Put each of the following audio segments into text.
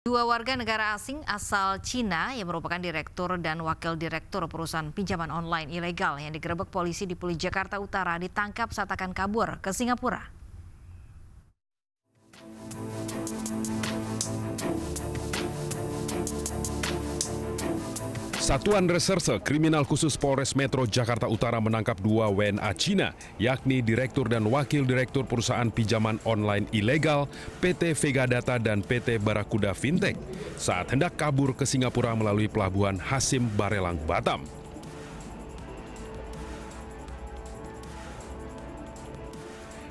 Dua warga negara asing asal Cina yang merupakan direktur dan wakil direktur perusahaan pinjaman online ilegal yang digerebek polisi di Puli Jakarta Utara ditangkap saat akan kabur ke Singapura. Satuan Reserse Kriminal Khusus Polres Metro Jakarta Utara menangkap dua WNA Cina, yakni Direktur dan Wakil Direktur Perusahaan Pinjaman Online Ilegal PT Vega Data dan PT Barakuda Fintech saat hendak kabur ke Singapura melalui pelabuhan Hasim Barelang, Batam.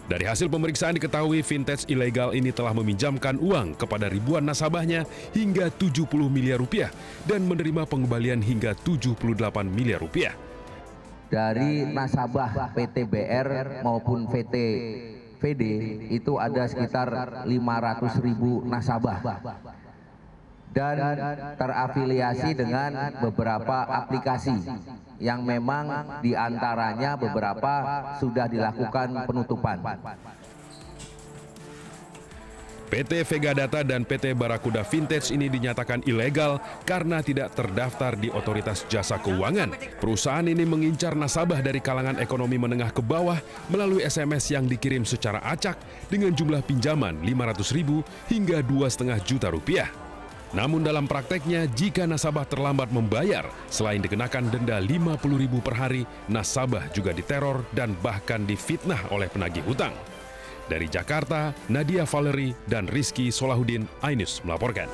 Dari hasil pemeriksaan diketahui vintage ilegal ini telah meminjamkan uang kepada ribuan nasabahnya hingga 70 miliar rupiah dan menerima pengembalian hingga 78 miliar rupiah. Dari nasabah PT BR maupun VT VD itu ada sekitar 500 ribu nasabah dan terafiliasi dengan beberapa aplikasi yang memang di antaranya beberapa sudah dilakukan penutupan. PT Vega Data dan PT Barakuda Vintage ini dinyatakan ilegal karena tidak terdaftar di Otoritas Jasa Keuangan. Perusahaan ini mengincar nasabah dari kalangan ekonomi menengah ke bawah melalui SMS yang dikirim secara acak dengan jumlah pinjaman 500 ribu hingga 2,5 juta rupiah. Namun dalam prakteknya, jika nasabah terlambat membayar, selain dikenakan denda Rp50.000 per hari, nasabah juga diteror dan bahkan difitnah oleh penagih hutang. Dari Jakarta, Nadia Valeri dan Rizky Solahuddin Ainus melaporkan.